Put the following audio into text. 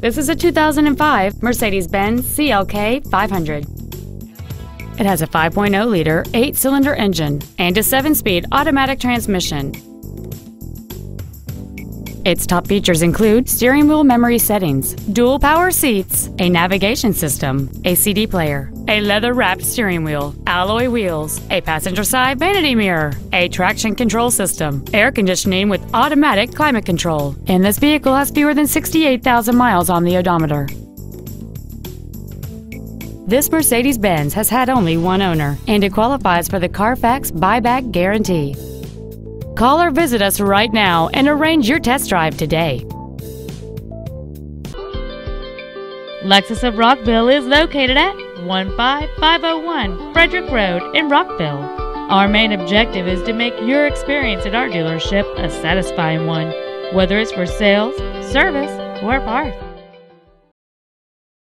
This is a 2005 Mercedes-Benz CLK 500. It has a 5.0-liter eight-cylinder engine and a seven-speed automatic transmission. Its top features include steering wheel memory settings, dual power seats, a navigation system, a CD player, a leather-wrapped steering wheel, alloy wheels, a passenger side vanity mirror, a traction control system, air conditioning with automatic climate control, and this vehicle has fewer than 68,000 miles on the odometer. This Mercedes-Benz has had only one owner, and it qualifies for the Carfax buyback guarantee. Call or visit us right now and arrange your test drive today. Lexus of Rockville is located at 15501 Frederick Road in Rockville. Our main objective is to make your experience at our dealership a satisfying one, whether it's for sales, service, or parts.